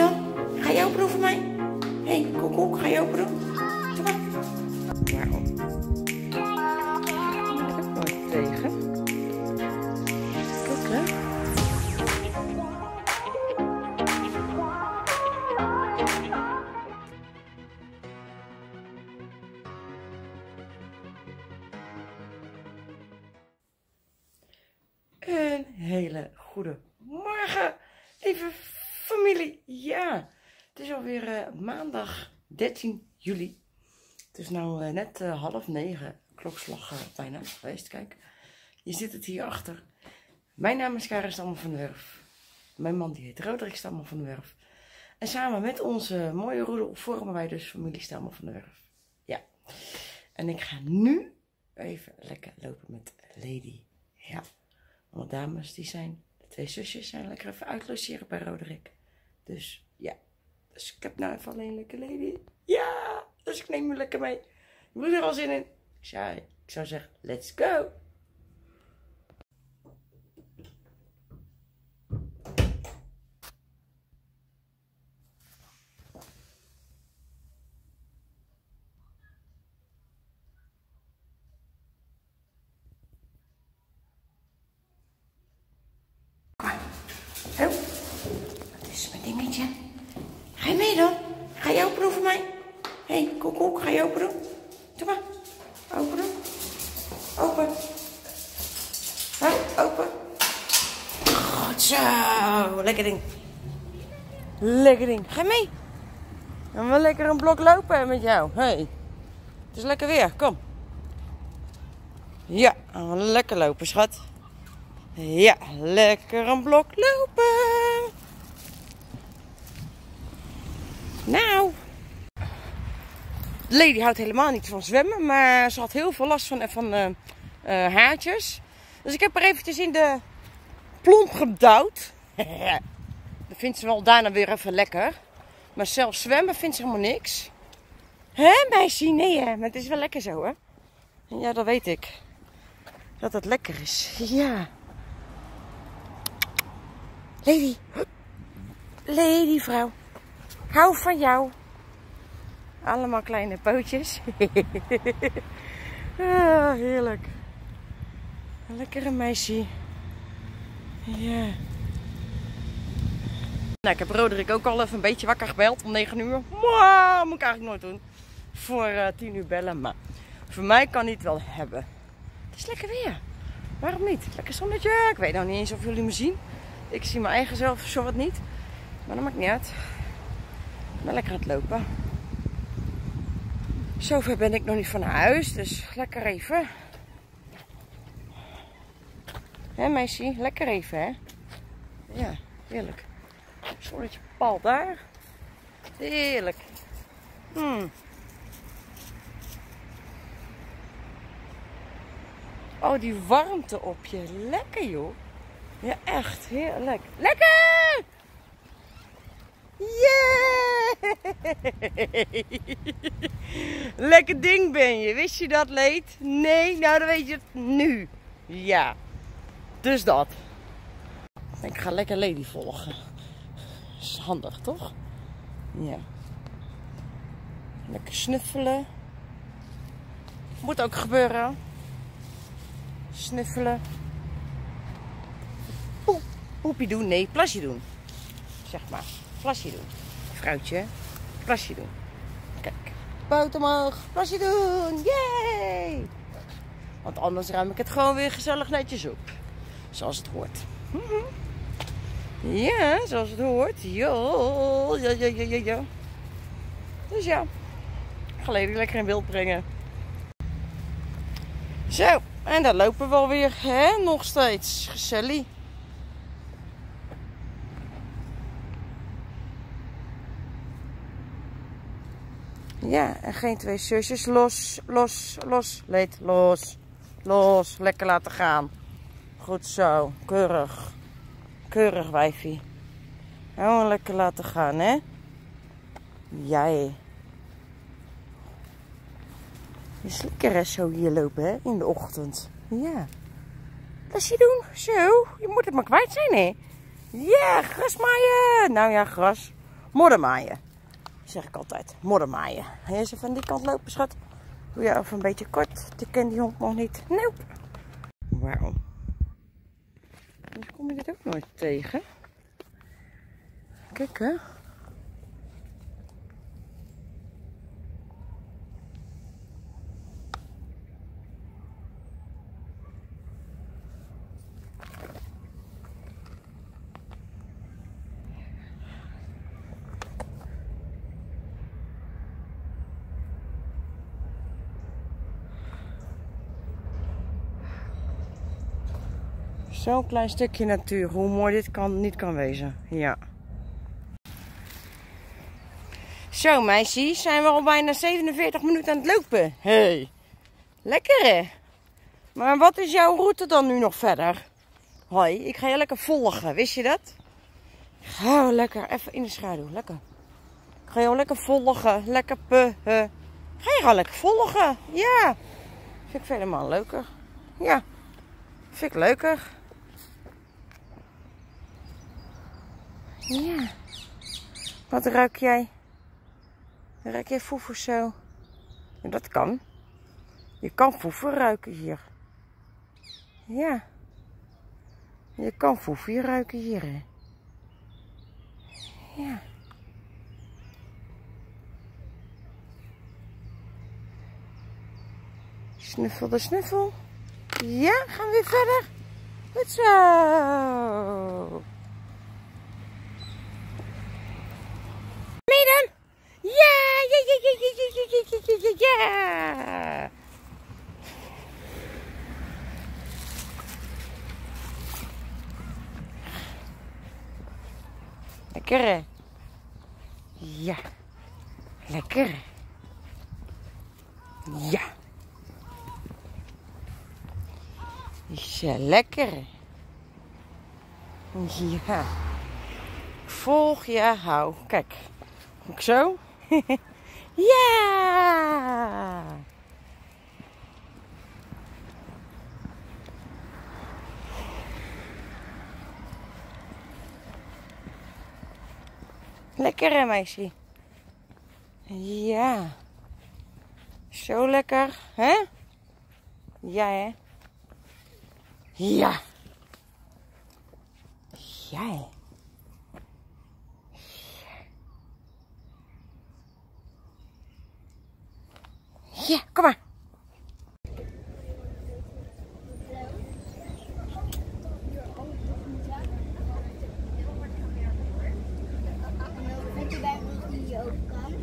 dan? Ga je open voor mij? Hé, hey, koekoek, ga je open doen? Waarom? Ik heb nooit tegen. Goed, hè? Een hele goede morgen, lieve familie. Ja, het is alweer eh, maandag 13 juli. Het is nu net eh, half negen, klokslag eh, bijna geweest. Kijk, je zit het hier achter. Mijn naam is Karin Stammer van Werf. Mijn man die heet Roderick Stammer van Werf. En samen met onze mooie roedel vormen wij dus familie Stammer van Werf. Ja, en ik ga nu even lekker lopen met Lady. Ja. Alle dames die zijn, de twee zusjes zijn lekker even uitlogeren bij Roderick. Dus ja, dus ik heb nou even alleen lekker lady. Ja, dus ik neem me lekker mee. Je moet er al zin in. Ik zou, ik zou zeggen, let's go. Is mijn dingetje? Ga je mee dan? Ga je open voor mij? Hé, hey, koekoek, ga je open doen? Doe maar. Open. Open. Oh, open. Goed zo. Lekker ding. Lekker ding. Ga je mee? Dan we lekker een blok lopen met jou. Hé. Hey. Het is lekker weer. Kom. Ja, lekker lopen, schat. Ja, lekker een blok lopen. Nou. Lady houdt helemaal niet van zwemmen, maar ze had heel veel last van, van uh, uh, haartjes. Dus ik heb haar eventjes in de plomp gedouwd. Dat vindt ze wel daarna weer even lekker. Maar zelf zwemmen vindt ze helemaal niks. Hé meisje? Nee hè, maar het is wel lekker zo hè. Ja, dat weet ik. Dat het lekker is. Ja. Lady. Lady vrouw. Hou van jou. Allemaal kleine pootjes. ah, heerlijk. Een lekkere meisje. Ja. Nou, ik heb Roderick ook al even een beetje wakker gebeld om 9 uur. Mwah, moet ik eigenlijk nooit doen. Voor uh, 10 uur bellen. Maar voor mij kan hij het wel hebben. Het is lekker weer. Waarom niet? Lekker zonnetje. Ik weet nou niet eens of jullie me zien. Ik zie mijn eigen zelf zo wat niet. Maar dat maakt niet uit. Ben lekker aan het lopen. Zover ben ik nog niet van huis. Dus lekker even. Hé meisje, lekker even hè. Ja, heerlijk. Zonnetje pal daar. Heerlijk. Hmm. Oh, die warmte op je. Lekker joh. Ja, echt. Heerlijk. Lekker! Yeah! Lekker ding ben je. Wist je dat, Leed? Nee? Nou, dan weet je het nu. Ja. Dus dat. Ik ga lekker Lady volgen. Is handig, toch? Ja. Lekker snuffelen. Moet ook gebeuren. Snuffelen. Poep, poepje doen. Nee, plasje doen. Zeg maar. Plasje doen. Vrouwtje. Plasje doen. Kijk. Poot omhoog. Plasje doen. Yay! Want anders ruim ik het gewoon weer gezellig netjes op. Zoals het hoort. Ja, zoals het hoort. Jo, ja, ja, ja, ja. Dus ja. Lady lekker in beeld brengen. Zo. En daar lopen we alweer, hè? Nog steeds. Gezellig. Ja, en geen twee zusjes. Los, los, los. Leed, los. Los. Lekker laten gaan. Goed zo. Keurig. Keurig, wijfie. Gewoon lekker laten gaan, hè? Jij. Het is lekker zo hier lopen, hè? In de ochtend. Ja. Plasje doen. Zo. Je moet het maar kwijt zijn, hè? Ja, gras maaien. Nou ja, gras. Moddermaaien. Zeg ik altijd. Moddermaaien. Eens even aan die kant lopen, schat? Doe je even een beetje kort. Ik ken die hond nog niet. Nope. Waarom? Dan kom je dit ook nooit tegen. Kijk hè. Zo'n klein stukje natuur, hoe mooi dit kan, niet kan wezen. Ja. Zo meisje, zijn we al bijna 47 minuten aan het lopen. Hey, lekker hè? Maar wat is jouw route dan nu nog verder? Hoi, ik ga je lekker volgen, wist je dat? Oh, lekker, even in de schaduw, lekker. Ik ga jou lekker volgen, lekker puh. Ga je gewoon lekker volgen, ja. Vind ik helemaal leuker. Ja, vind ik leuker. Ja. Wat ruik jij? Ruik jij foefer zo? Ja, dat kan. Je kan foefer ruiken hier. Ja. Je kan foefer ruiken hier, hè. Ja. Snuffel de snuffel. Ja, gaan we weer verder. Goed zo. Ja! Lekker? Ja. Lekker. Ja. Is ja lekker. Ja. Volg je hou. Kijk. Ook zo. Ja! Lekker hè meisje? Ja. Zo lekker, hè? Ja hè? Ja. Ja kom maar. Weet je bij ons die je ook kan?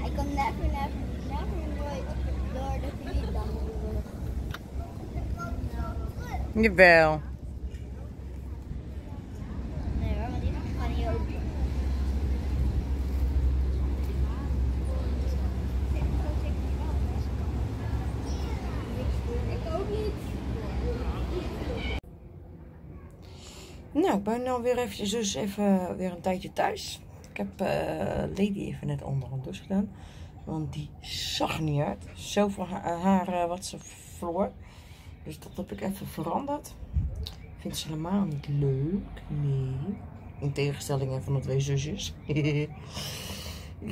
Hij kan never, never, never nooit door de fiets dan. Jawel. Nee hoor, want die kan niet open. Ik ook niet. Nou, ik ben nou weer eventjes dus even weer een tijdje thuis. Ik heb eh, Lady even net onder een douche gedaan. Want die zag niet uit. Zoveel ha haar eh, wat ze verloor. Dus dat heb ik even veranderd. Vindt ze helemaal niet leuk. Nee. In tegenstelling van de twee zusjes.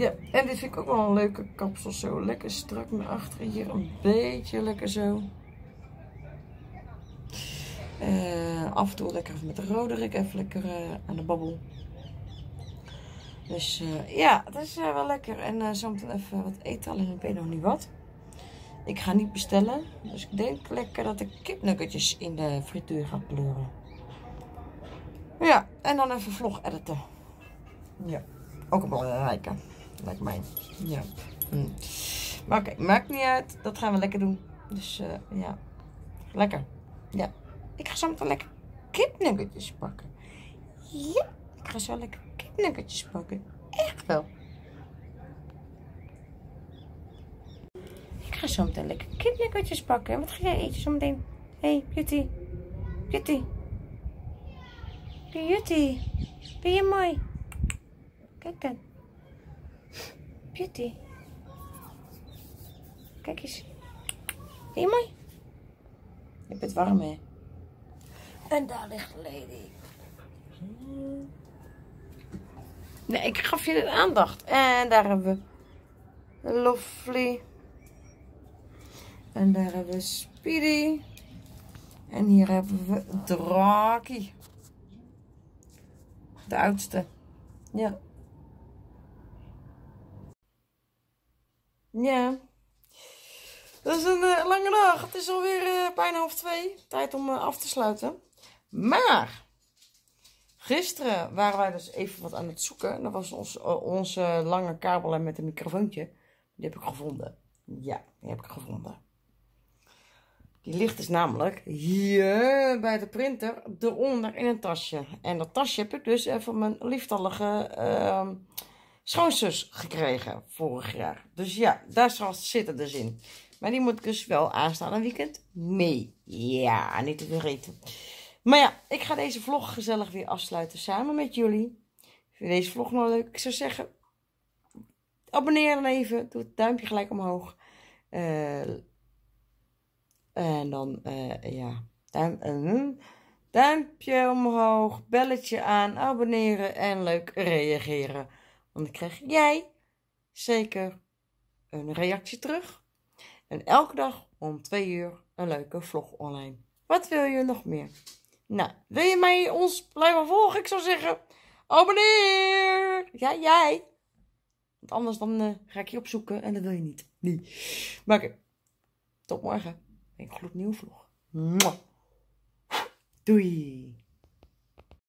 ja, en dit vind ik ook wel een leuke kapsel. Zo lekker strak naar achteren. Hier een beetje lekker zo. Eh, af en toe lekker even met de Roderick, even lekker eh, aan de babbel. Dus eh, ja, het is wel lekker. En uh, zometeen even wat eten, alleen ik weet nog niet wat. Ik ga niet bestellen, dus ik denk lekker dat ik kipnuggetjes in de frituur ga pleuren. Ja, en dan even vlog editen. Ja, ook een belangrijke, lijkt mij. Ja. Hm. Maar oké, maakt niet uit. Dat gaan we lekker doen. Dus ja, lekker. Ja. Ik ga zo meteen lekker kipnuggetjes pakken. Ja, ik ga zo lekker kipnuggetjes pakken. Echt wel. Ik ga zo meteen lekker kipnuggetjes pakken. Wat ga jij eten zo meteen? Hé, hey, Beauty. Beauty. Beauty. Ben je mooi? Kijk dan. Beauty. Kijk eens. Ben je mooi? Je het warm, hè? En daar ligt Lady. Nee, ik gaf je de aandacht. En daar hebben we Lovely. En daar hebben we Speedy. En hier hebben we Draki. De oudste. Ja. Ja. Dat is een uh, lange dag. Het is alweer uh, bijna half twee. Tijd om uh, af te sluiten. Maar. Gisteren waren wij dus even wat aan het zoeken. Dat was ons, onze lange kabel met een microfoontje. Die heb ik gevonden. Ja, die heb ik gevonden. Die ligt dus namelijk hier bij de printer eronder in een tasje. En dat tasje heb ik dus van mijn lieftallige uh, schoonzus gekregen vorig jaar. Dus ja, daar zit het dus in. Maar die moet ik dus wel aanstaan een weekend mee. Ja, niet te vergeten. Maar ja, ik ga deze vlog gezellig weer afsluiten samen met jullie. Vind deze vlog nou leuk? Ik zou zeggen, abonneer dan even. Doe het duimpje gelijk omhoog. Uh, en dan, uh, ja, duim, uh, duimpje omhoog, belletje aan, abonneren en leuk reageren. Want dan krijg jij zeker een reactie terug. En elke dag om twee uur een leuke vlog online. Wat wil je nog meer? Nou, wil je mij ons blijven volgen? Ik zou zeggen, abonneer! Ja, jij! Want anders dan uh, ga ik je opzoeken en dat wil je niet. Nee. Maar oké, tot morgen. Een gloednieuwe vlog. Doei!